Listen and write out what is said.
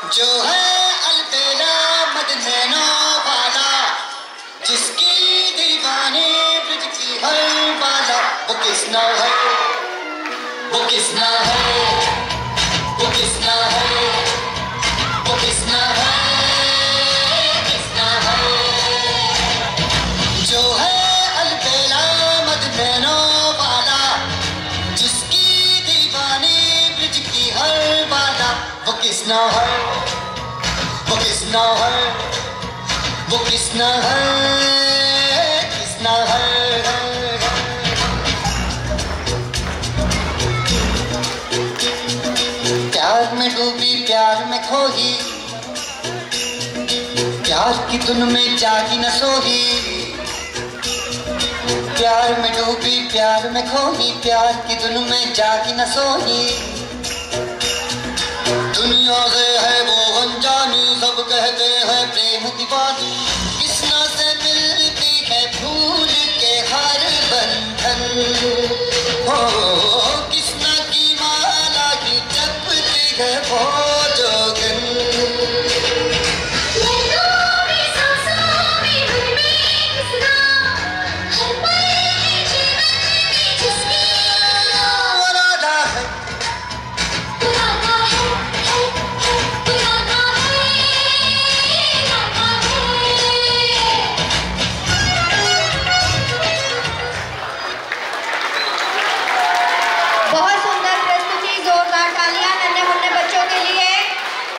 जो है अलबेला मदनैना वाला, जिसकी दीवाने ब्रज की हर वाला वो किसना है? वो किसना है? वो किसना वो किसना है? वो किसना है? वो किसना है? किसना है? प्यार में डूबी, प्यार में खोही। प्यार की धुन में जागी न सोही। प्यार में डूबी, प्यार में खोही। प्यार की धुन में जागी न सोही। दुनिया से है मोहन जानी सब कहते हैं प्रेम दीवानी किसना कृष्णा से मिलती है फूल के हर बंधन। हो कृष्णा की माला की जपती है भोर